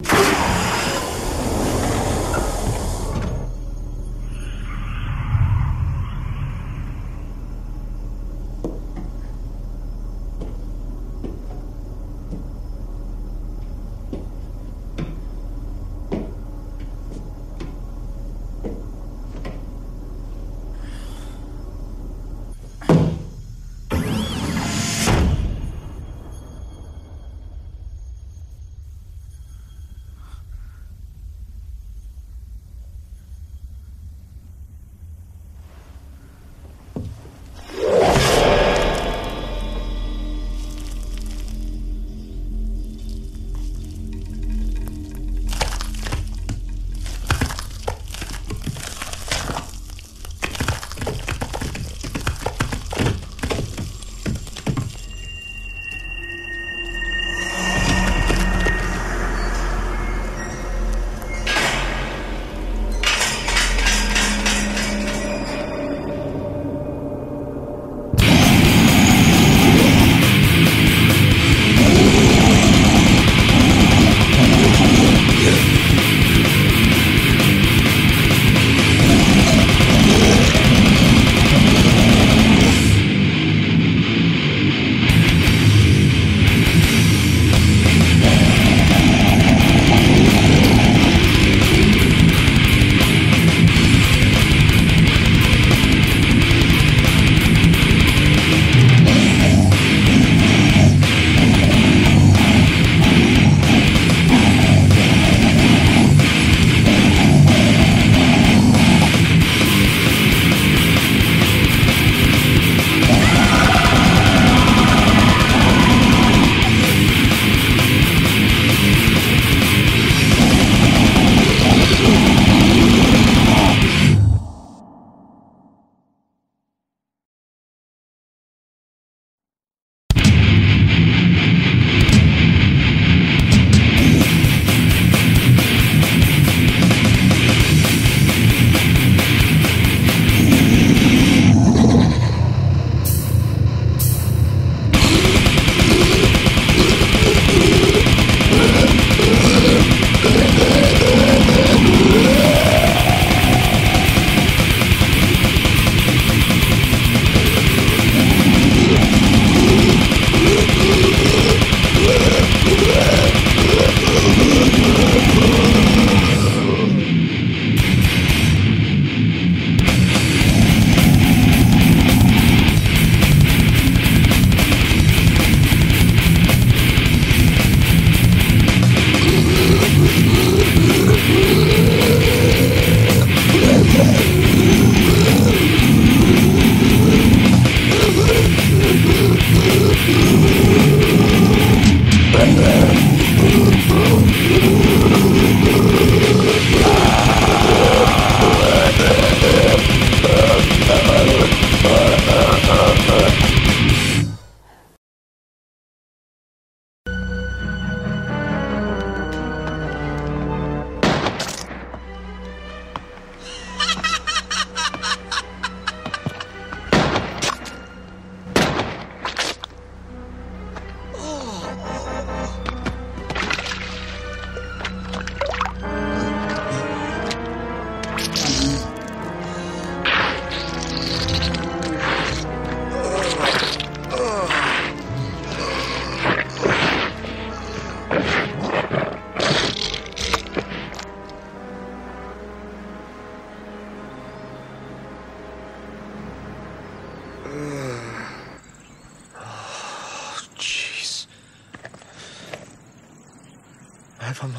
If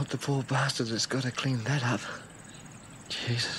the poor bastard that's got to clean that up. Jesus.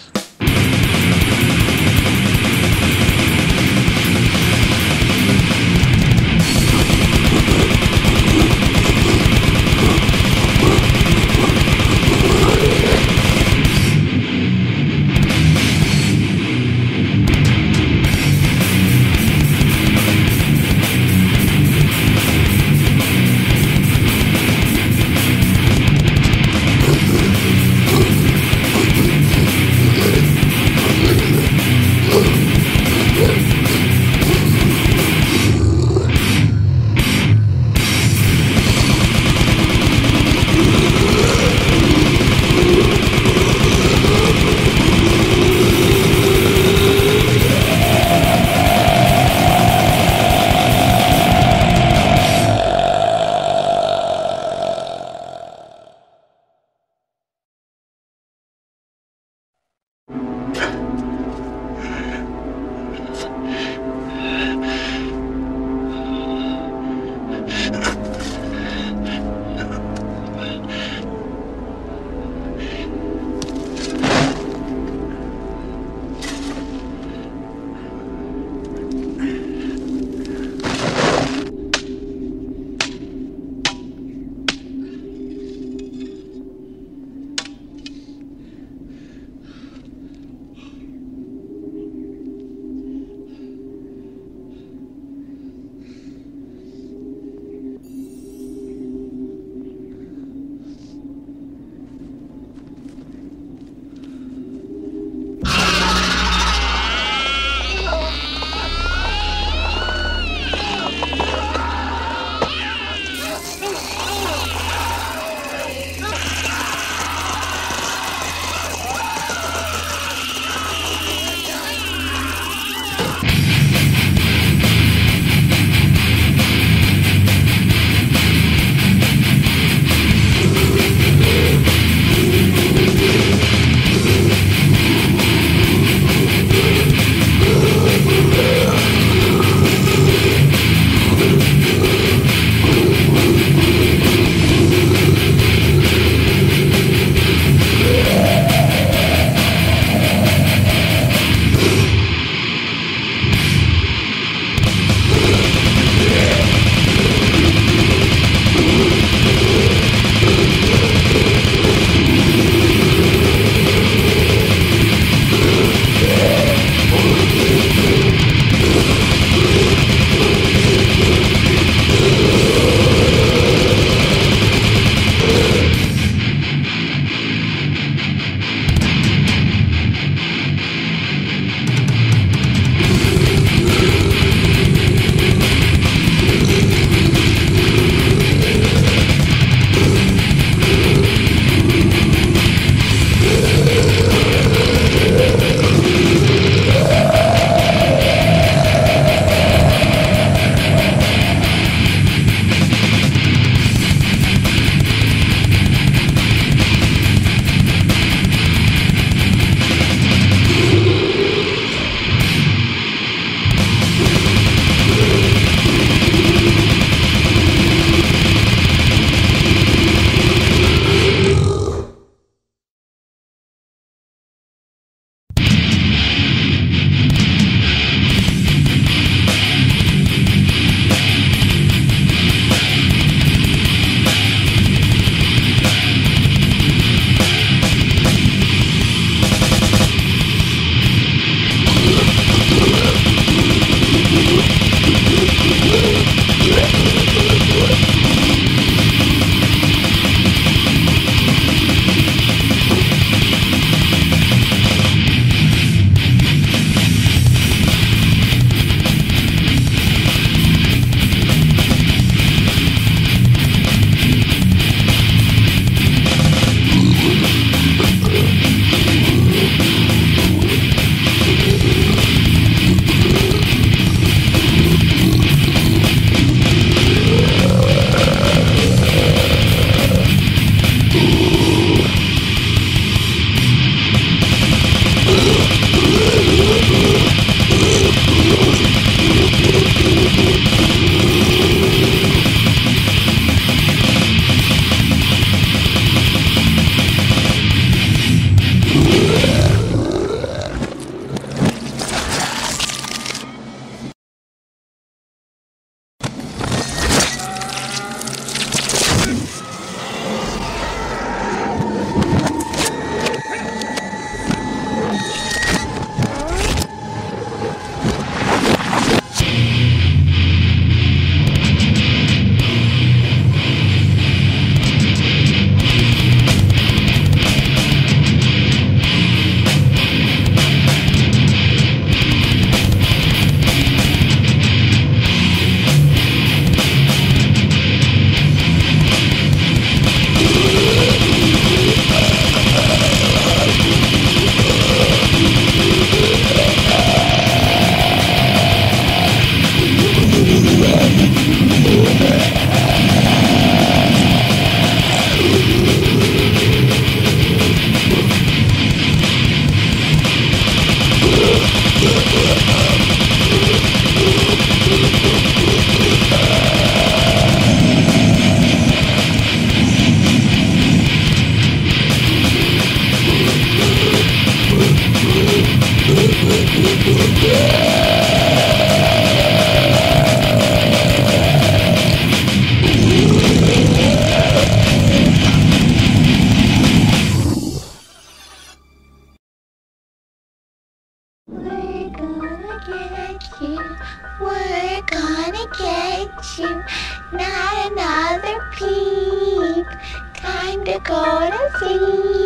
watching not another peep. Time to go to sleep.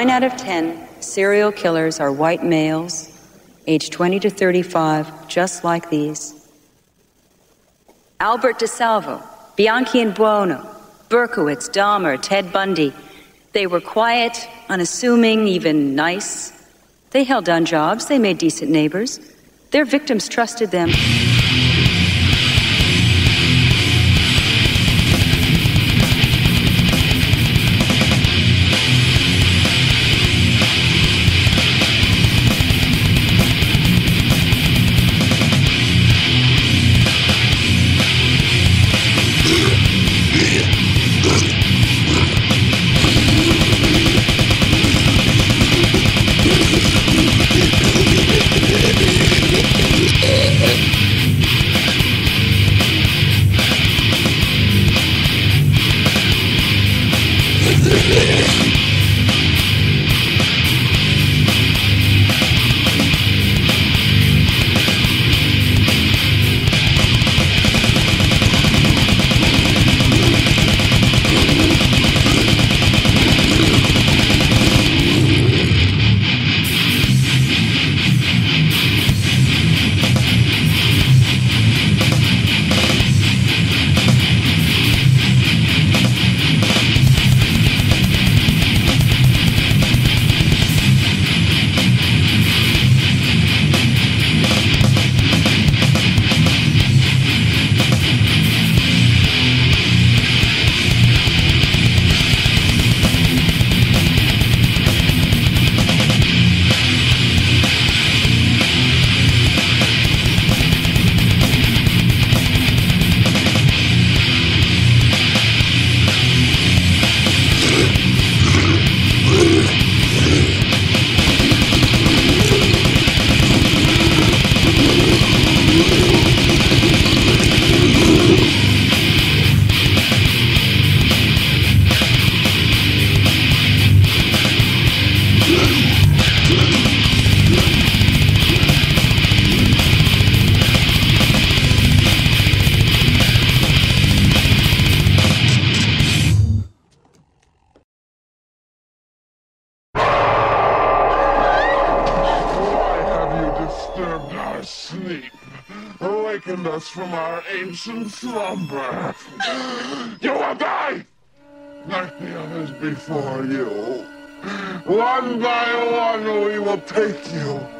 Nine out of ten serial killers are white males, aged 20 to 35, just like these. Albert DeSalvo, Bianchi and Buono, Berkowitz, Dahmer, Ted Bundy. They were quiet, unassuming, even nice. They held down jobs, they made decent neighbors. Their victims trusted them. Our slumber. You will die! Like the others before you. One by one we will take you.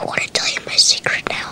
I want to tell you my secret now.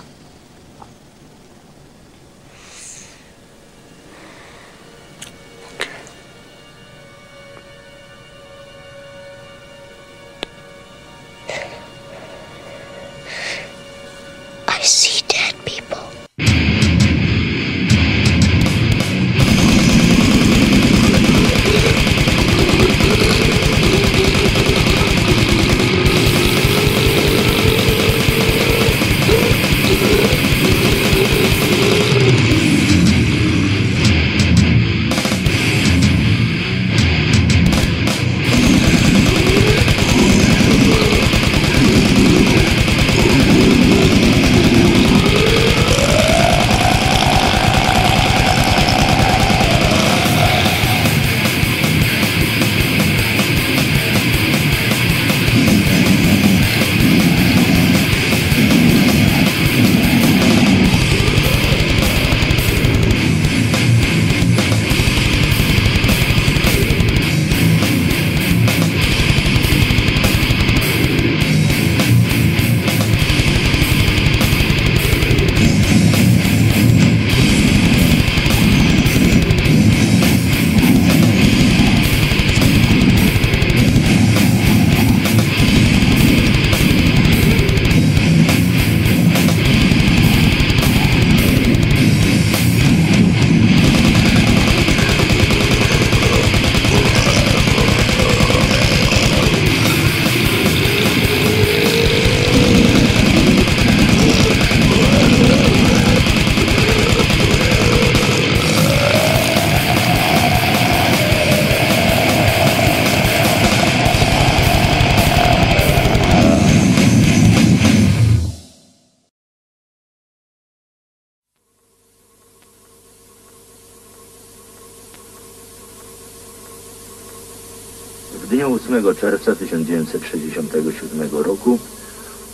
8 czerwca 1967 roku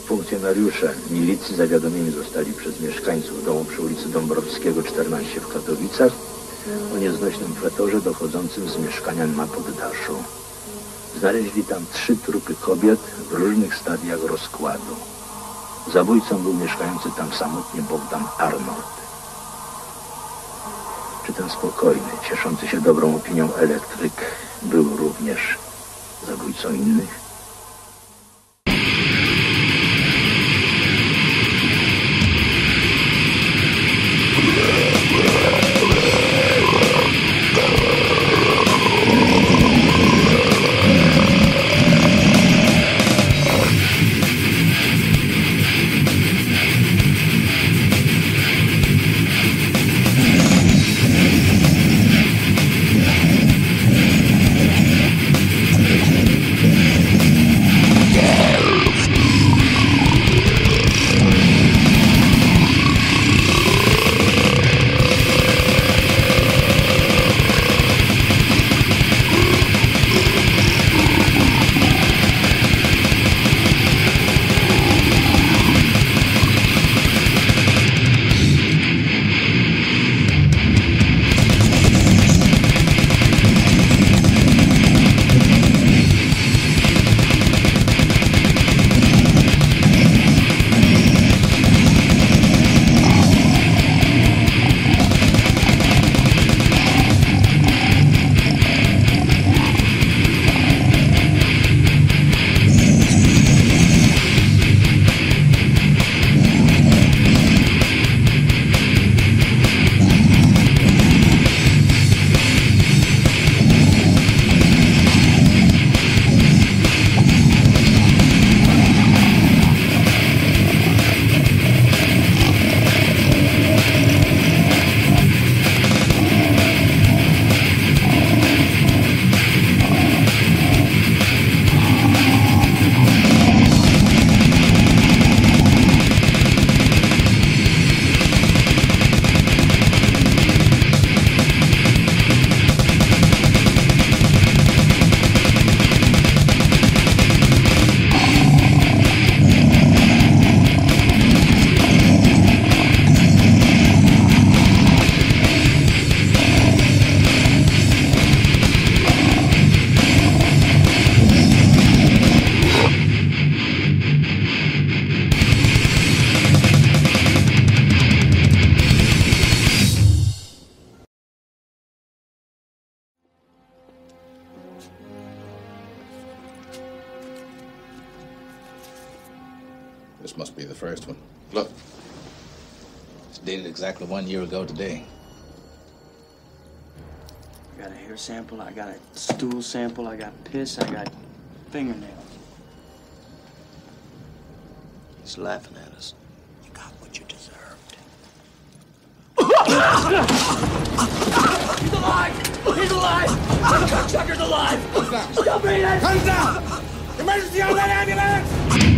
funkcjonariusze milicji zawiadomieni zostali przez mieszkańców domu przy ulicy Dąbrowskiego 14 w Katowicach o nieznośnym fetorze dochodzącym z mieszkania na poddaszu. Znaleźli tam trzy trupy kobiet w różnych stadiach rozkładu. Zabójcą był mieszkający tam samotnie Bogdan Arnold. Czy ten spokojny, cieszący się dobrą opinią elektryk był również zabójcą innych? Exactly one year ago today. I got a hair sample, I got a stool sample, I got piss, I got fingernails. He's laughing at us. You got what you deserved. He's alive! He's alive! The cocksucker's alive! Stop me! Hands down! Emergency on that ambulance!